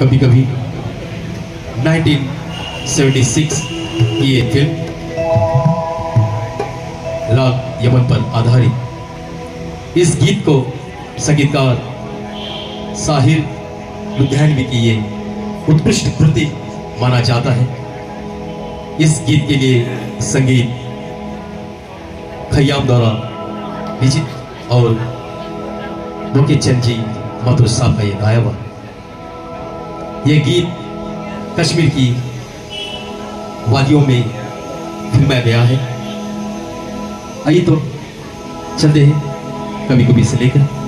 कभी कभी 1976 की ये फ़िल्म, लाल यमन पर आधारित। इस गीत को संगीतकार साहिर लुधियानवी की ये उत्कृष्ट कृति माना जाता है। इस गीत के लिए संगीत खयाम द्वारा विजित और मुके चंद जी मधुर साहब का ये गाया हुआ। ये गीत कश्मीर की वादियों में फिल्माया गया है। आइए तो चलते हैं कभी कभी से लेकर।